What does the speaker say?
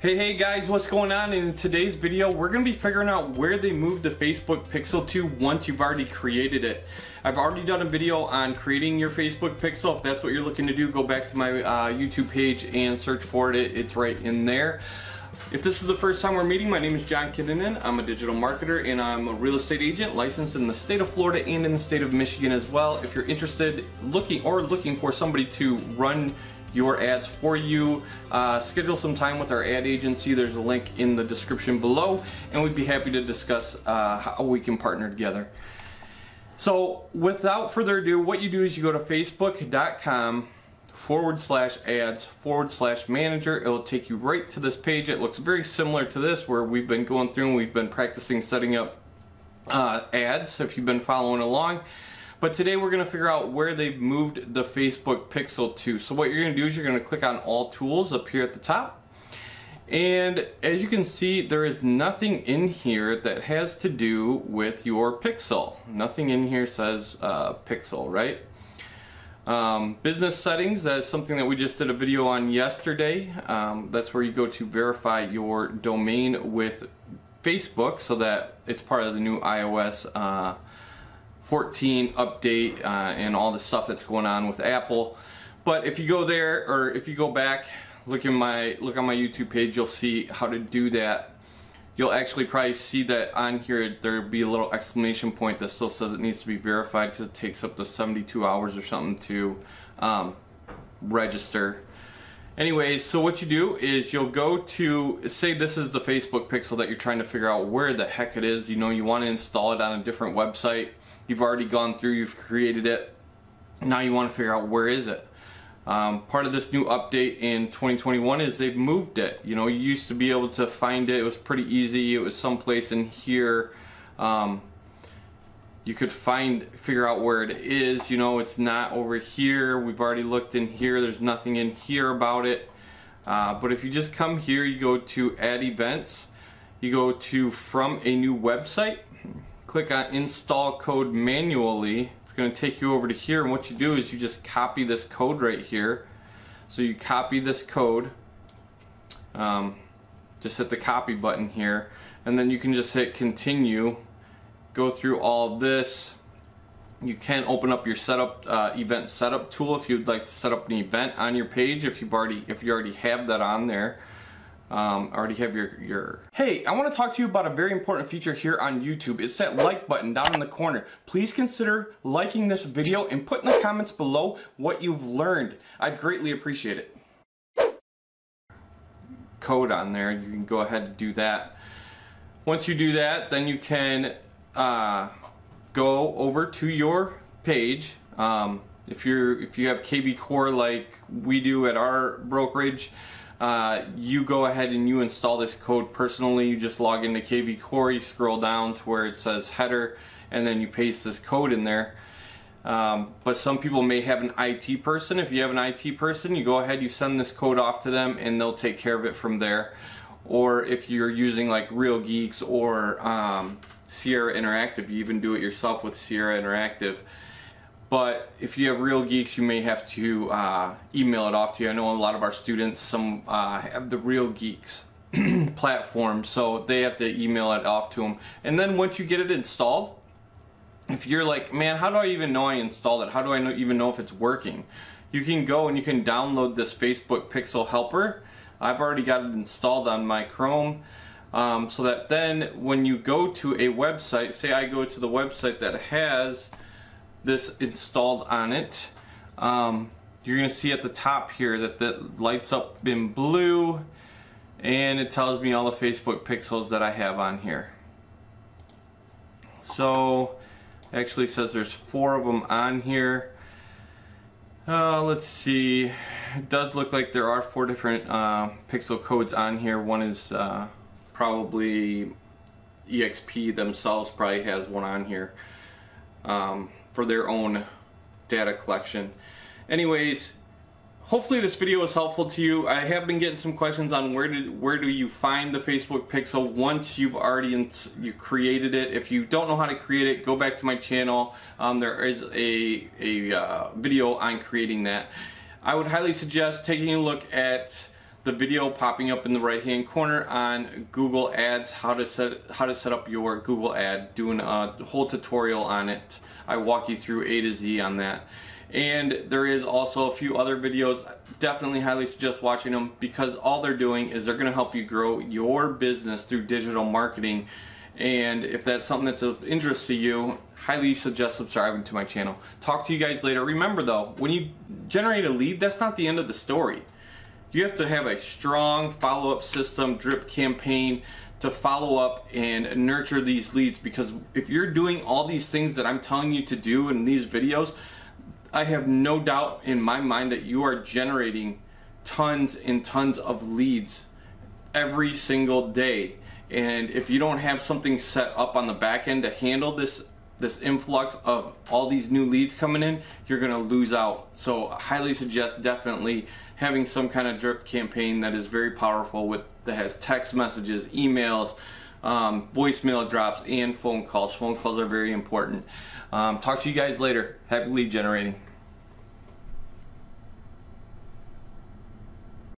Hey, hey guys, what's going on? In today's video, we're to be figuring out where they moved the Facebook pixel to once you've already created it. I've already done a video on creating your Facebook pixel. If that's what you're looking to do, go back to my uh, YouTube page and search for it. It's right in there. If this is the first time we're meeting, my name is John Kinnunen. I'm a digital marketer and I'm a real estate agent licensed in the state of Florida and in the state of Michigan as well. If you're interested looking or looking for somebody to run your ads for you. Uh, schedule some time with our ad agency. There's a link in the description below, and we'd be happy to discuss uh, how we can partner together. So, without further ado, what you do is you go to facebook.com forward slash ads forward slash manager. It'll take you right to this page. It looks very similar to this where we've been going through and we've been practicing setting up uh, ads if you've been following along. But today we're going to figure out where they've moved the Facebook Pixel to. So what you're going to do is you're going to click on all tools up here at the top. And as you can see, there is nothing in here that has to do with your Pixel. Nothing in here says uh, Pixel, right? Um, business settings, that's something that we just did a video on yesterday. Um, that's where you go to verify your domain with Facebook so that it's part of the new iOS uh, 14 update uh, and all the stuff that's going on with Apple. But if you go there or if you go back, look in my look on my YouTube page, you'll see how to do that. You'll actually probably see that on here there'll be a little exclamation point that still says it needs to be verified because it takes up to 72 hours or something to um, register. Anyways, so what you do is you'll go to, say this is the Facebook pixel that you're trying to figure out where the heck it is. You know, you want to install it on a different website. You've already gone through, you've created it. Now you want to figure out where is it. Um, part of this new update in 2021 is they've moved it. You know, you used to be able to find it. It was pretty easy. It was someplace in here. Um, you could find, figure out where it is. You know, it's not over here. We've already looked in here. There's nothing in here about it. Uh, but if you just come here, you go to add events. You go to from a new website click on install code manually it's going to take you over to here and what you do is you just copy this code right here. So you copy this code um, just hit the copy button here and then you can just hit continue go through all of this. You can open up your setup uh, event setup tool if you'd like to set up an event on your page if you've already if you already have that on there um, already have your, your... Hey, I want to talk to you about a very important feature here on YouTube. It's that like button down in the corner. Please consider liking this video and put in the comments below what you've learned. I'd greatly appreciate it. Code on there, you can go ahead and do that. Once you do that, then you can uh, go over to your page. Um, if you're if you have kvCORE like we do at our brokerage, uh, you go ahead and you install this code personally. You just log into kvCORE, you scroll down to where it says header, and then you paste this code in there. Um, but some people may have an IT person. If you have an IT person, you go ahead, you send this code off to them, and they'll take care of it from there. Or if you're using like Real Geeks or um, Sierra Interactive, you even do it yourself with Sierra Interactive. But if you have Real Geeks, you may have to uh, email it off to you. I know a lot of our students, some uh, have the Real Geeks platform, so they have to email it off to them. And then once you get it installed, if you're like, man, how do I even know I installed it? How do I know, even know if it's working? You can go and you can download this Facebook Pixel Helper. I've already got it installed on my Chrome. Um, so that then when you go to a website, say I go to the website that has this installed on it. Um, you're to see at the top here that that lights up in blue and it tells me all the Facebook pixels that I have on here. So actually says there's four of them on here. Uh, let's see. It does look like there are four different uh, pixel codes on here. One is uh, probably EXP themselves probably has one on here. Um, for their own data collection. Anyways, hopefully this video was helpful to you. I have been getting some questions on where did where do you find the Facebook pixel once you've already you created it. If you don't know how to create it, go back to my channel. Um, there is a, a uh, video on creating that. I would highly suggest taking a look at the video popping up in the right hand corner on Google Ads, how to set how to set up your Google ad, doing a whole tutorial on it. I walk you through A to Z on that. And there is also a few other videos. Definitely highly suggest watching them because all they're doing is they're going to help you grow your business through digital marketing. And if that's something that's of interest to you, highly suggest subscribing to my channel. Talk to you guys later. Remember though, when you generate a lead, that's not the end of the story. You have to have a strong follow-up system, drip campaign to follow up and nurture these leads because if you're doing all these things that I'm telling you to do in these videos, I have no doubt in my mind that you are generating tons and tons of leads every single day. And if you don't have something set up on the back end to handle this this influx of all these new leads coming in, you're going to lose out. So I highly suggest definitely having some kind of drip campaign that is very powerful with that has text messages, emails, um, voicemail drops, and phone calls. Phone calls are very important. Um, talk to you guys later. Happy lead generating.